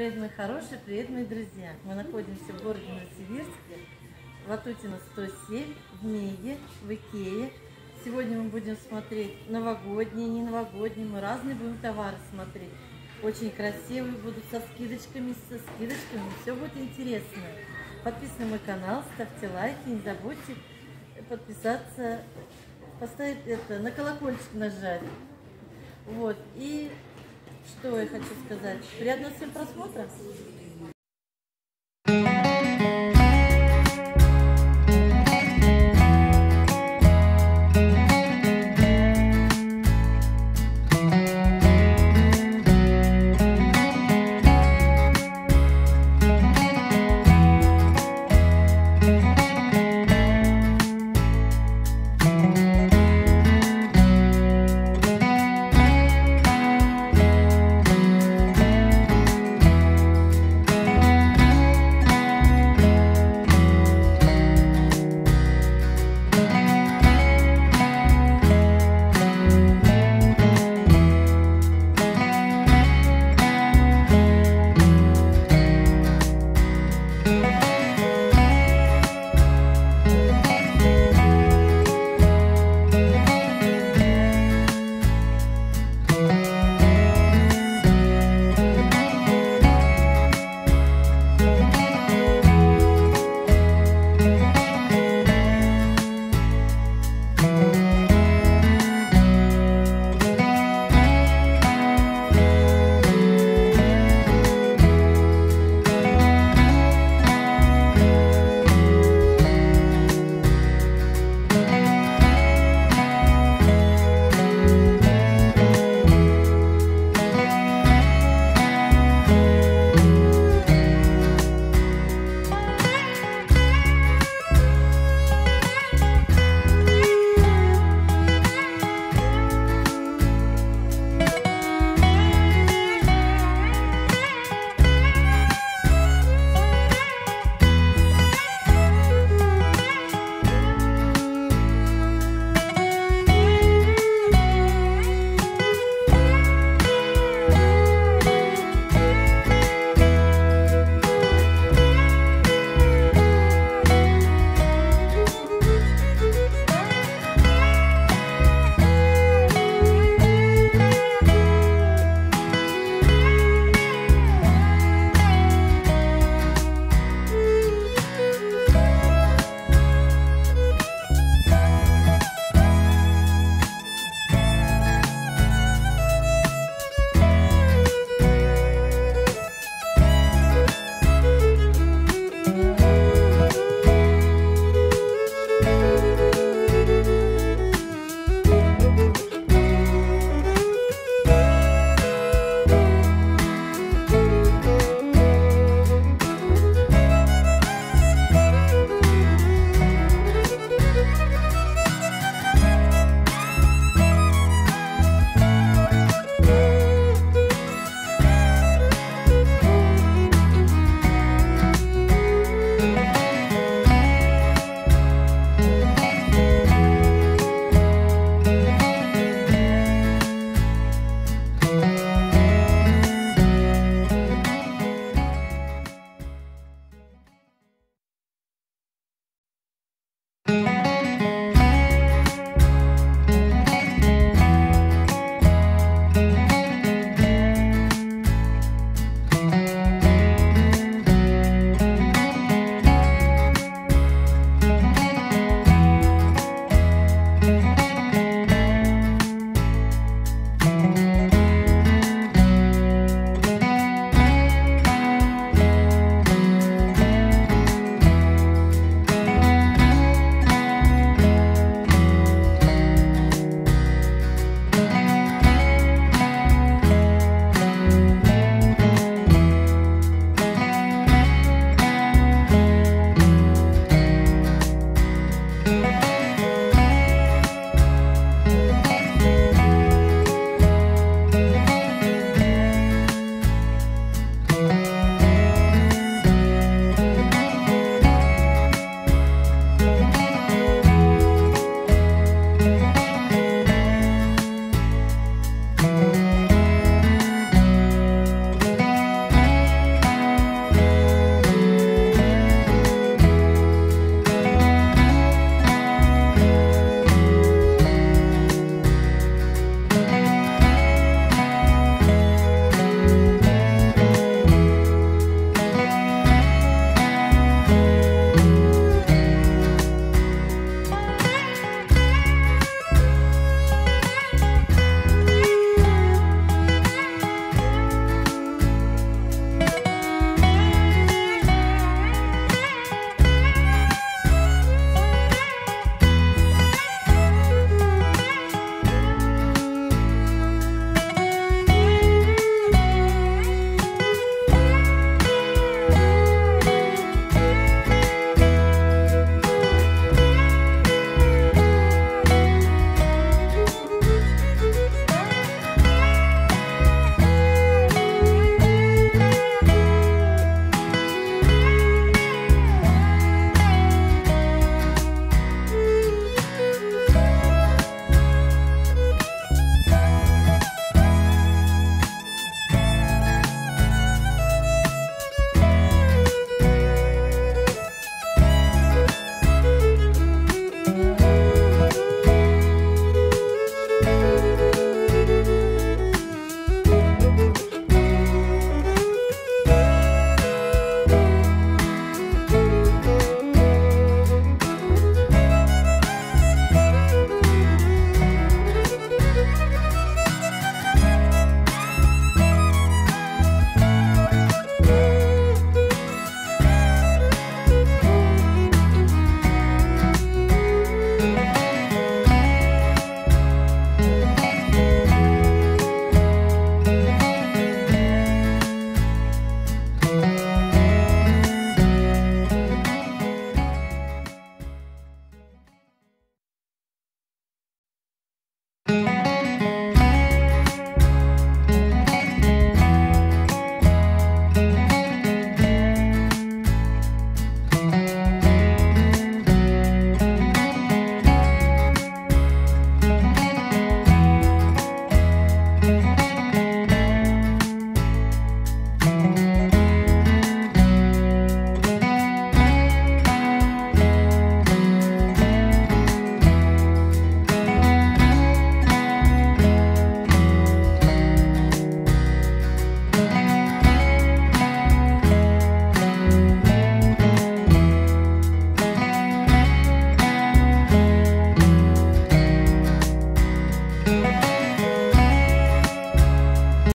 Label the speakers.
Speaker 1: Привет, мои хорошие, привет, мои друзья. Мы находимся в городе Новосибирске, Ватутина 107, в Меге, в Икее. Сегодня мы будем смотреть новогодние, не новогодние, мы разные будем товары смотреть. Очень красивые будут, со скидочками, со скидочками, все будет интересно. Подписывайтесь на мой канал, ставьте лайки, не забудьте подписаться, поставить это, на колокольчик нажать. Вот, и что я хочу сказать? Приятного всем просмотра!